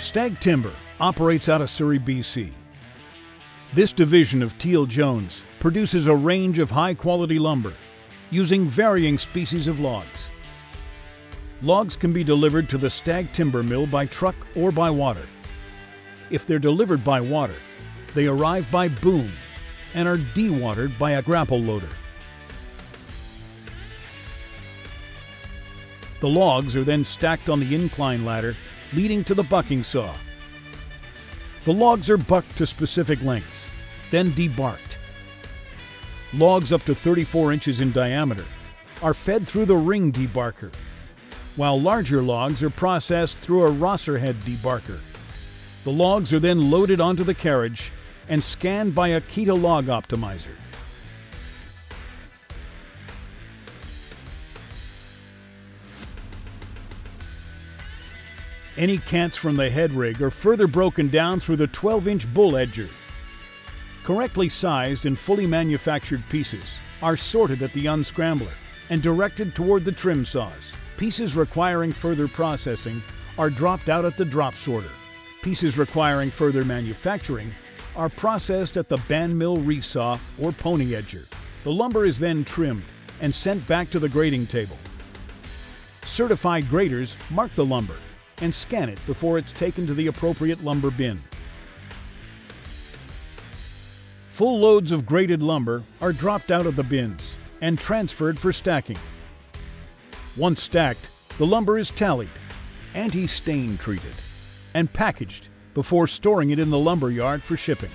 Stag Timber operates out of Surrey, BC. This division of Teal Jones produces a range of high quality lumber using varying species of logs. Logs can be delivered to the Stag Timber Mill by truck or by water. If they're delivered by water, they arrive by boom and are dewatered by a grapple loader. The logs are then stacked on the incline ladder leading to the bucking saw. The logs are bucked to specific lengths, then debarked. Logs up to 34 inches in diameter are fed through the ring debarker, while larger logs are processed through a Rosser head debarker. The logs are then loaded onto the carriage and scanned by a Keta log optimizer. Any cants from the head rig are further broken down through the 12-inch bull edger. Correctly sized and fully manufactured pieces are sorted at the unscrambler and directed toward the trim saws. Pieces requiring further processing are dropped out at the drop sorter. Pieces requiring further manufacturing are processed at the band mill resaw or pony edger. The lumber is then trimmed and sent back to the grading table. Certified graders mark the lumber and scan it before it's taken to the appropriate lumber bin. Full loads of graded lumber are dropped out of the bins and transferred for stacking. Once stacked, the lumber is tallied, anti-stain treated, and packaged before storing it in the lumber yard for shipping.